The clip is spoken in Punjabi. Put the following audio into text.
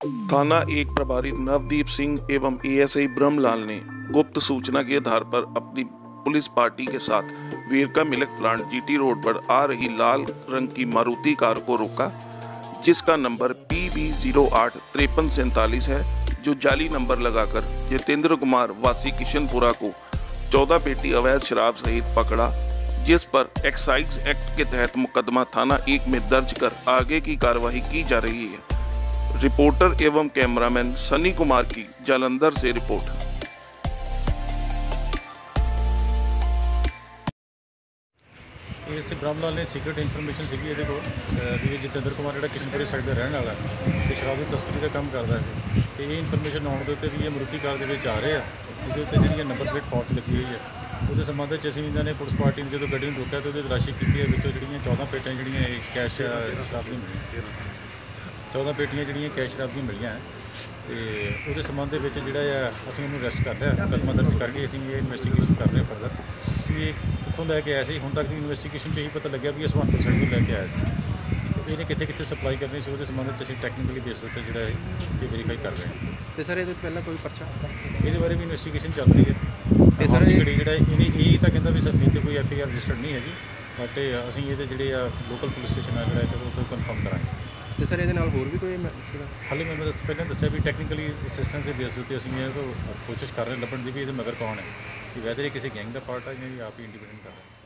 थाना एक प्रभारी नवदीप सिंह एवं एएसआई ब्रह्मलाल ने गुप्त सूचना के आधार पर अपनी पुलिस पार्टी के साथ Verka milk plant GT road पर आ रही लाल रंग की मारुति कार को रोका, जिसका नंबर पी बी ज़ीरो आठ तिरपन सैंतालीस है, जो जाली नंबर लगाकर जितेंद्र कुमार वासी किशनपुरा को 14 पेटी अवैध शराब सहित पकड़ा, जिस पर एक्साइज एक्ट के तहत मुकदमा थाना एक में दर्ज कर आगे की कार्रवाई की जा रही है। रिपोर्टर एवं कैमरामैन सनी कुमार की जालंधर से रिपोर्ट ਇਸ ਬ੍ਰਹਮਲਾਲ ਨੇ ਸੀਕ੍ਰੀਟ ਇਨਫੋਰਮੇਸ਼ਨ ਸੀਗੀ ਇਹਦੇ ਕੋਲ ਅਹ ਵੀ ਇਹ ਜਤਿੰਦਰ ਕੁਮਾਰ ਜਿਹੜਾ ਕਿਸ਼ਨਪੁਰੀ ਸਾਈਡ ਦਾ ਰਹਿਣ ਵਾਲਾ ਹੈ ਤੇ ਸ਼ਰਾਬ ਦੀ ਤਸਕਰੀ ਦਾ ਕੰਮ ਕਰਦਾ ਹੈ ਤੇ ਇਹ ਇਨਫੋਰਮੇਸ਼ਨ ਆਉਣ ਦੇ ਉੱਤੇ ਵੀ ਇਹ ਮਰੂਤੀ ਕਾਰ ਦੇ ਵਿੱਚ ਆ ਰਹੇ ਆ ਇਹਦੇ ਉੱਤੇ ਜਿਹੜੀਆਂ ਨੰਬਰ ਪਲੇਟ ਫੌਜ ਲੱਗੀ ਹੋਈ ਹੈ ਉਹਦੇ ਸੰਬੰਧ ਵਿੱਚ ਅਸੀਂ ਇਹਨਾਂ ਨੇ ਪੁਲਿਸ ਪਾਰਟੀ ਨੇ ਜਦੋਂ ਗੱਡੀ ਨੂੰ ਰੋਕਿਆ ਤੇ ਉਹਦੀ ਤਲਾਸ਼ੀ ਕੀਤੀ ਹੈ ਵਿੱਚੋਂ ਜਿਹੜੀਆਂ 14 ਪੇਟੀਆਂ ਜਿਹੜੀਆਂ ਇਹ ਕੈਸ਼ ਸ਼ਰਾਬ ਦੀਆਂ ਮਿਲੀਆਂ 14 ਪੇਟੀਆਂ ਜਿਹੜੀਆਂ ਕੈਸ਼ ਸ਼ਰਾਬ ਦੀਆਂ ਮਿਲੀਆਂ ਹੈ ਤੇ ਉਹਦੇ ਸੰਬੰਧ ਦੇ ਵਿੱਚ ਜਿਹੜਾ ਆ ਅਸੀਂ ਉਹਨੂੰ ਅਰੈਸਟ ਕਰ ਲਿਆ ਮੁਕੱਦਮਾ ਦਰਜ ਕਰਕੇ ਅਸੀਂ ਇਹ ਇਨਵੈਸਟੀਗੇਸ਼ਨ ਕਰ ਰਹੇ ਫਰਦਰ ਵੀ ਇਹ ਕਿੱਥੋਂ ਲੈ ਕੇ ਆਇਆ ਸੀ? ਹੁਣ ਤੱਕ ਦੀ ਇਨਵੈਸਟੀਗੇਸ਼ਨ 'ਚ ਇਹੀ ਪਤਾ ਲੱਗਿਆ ਵੀ ਇਹ ਸੁਹਾਨਪੁਰ ਸਾਈਡ ਤੋਂ ਲੈ ਕੇ ਆਇਆ ਸੀ। ਤੇ ਇਹਨੇ ਕਿੱਥੇ ਕਿੱਥੇ ਸਪਲਾਈ ਕਰਨੀ ਸੀ ਉਹਦੇ ਸੰਬੰਧ ਵਿੱਚ ਅਸੀਂ ਟੈਕਨੀਕਲੀ ਬੇਸ ਉੱਤੇ ਜਿਹੜਾ ਹੈ ਇਹ ਵੈਰੀਫਾਈ ਕਰ ਰਹੇ ਹਾਂ। ਤੇ ਸਰ ਇਹਦੇ ਤੋਂ ਪਹਿਲਾਂ ਕੋਈ ਪਰਚਾ ਇਹਦੇ ਬਾਰੇ ਵੀ ਇਨਵੈਸਟੀਗੇਸ਼ਨ ਚੱਲ ਰਹੀ ਹੈ। ਤੇ ਤੇ ਸਰ ਇਹ- ਜਿਹੜਾ ਇਹਨੇ ਇਹ ਤਾਂ ਕਹਿੰਦਾ ਵੀ ਸਰ ਨਹੀਂ ਤੇ ਕੋਈ ਐਫ ਆਈ ਆਰ ਰਜਿਸਟਰਡ ਨਹੀਂ ਹੈਗੀ ਬਟ ਅਸੀਂ ਇਹਦੇ ਜਿਹੜੇ ਆ ਲੋਕਲ ਪੁਲਿਸ ਸਟੇਸ਼ਨ ਆ ਜਿਹੜਾ ਇਹਦੇ ਉੱਤੇ ਕਨਫਰਮ ਕਰਾਂਗੇ। ਤੇ ਸਰ, ਇਹਦੇ ਨਾਲ ਹੋਰ ਵੀ ਕੋਈ ਮੈਂ- ਸੀਗਾ ਹਾਲੇ ਮੈਂ ਦੱਸ ਪਹਿਲਾਂ ਦੱਸਿਆ ਵੀ ਟੈਕਨੀਕਲੀ ਅਸਿਸਟੈਂਸ ਦੇ ਬੇਸ ਉੱਤੇ ਅਸੀਂ ਇਹ ਕੋਸ਼ਿਸ਼ ਕਰ ਰਹੇ ਹਾਂ ਲੱਭਣ ਦੀ ਵੀ ਇਹਦੇ ਮਗਰ ਕੌਣ ਹੈ? ਕਿ ਵੈਦਰ ਇਹ ਕਿਸੇ ਗੈਂਗ ਦਾ ਪਾਰਟ ਹੈ ਜਾਂ ਆਪ ਹੀ ਇੰਡੀਪੈਂਡੈਂਟ ਕਰ ਰਿਹਾ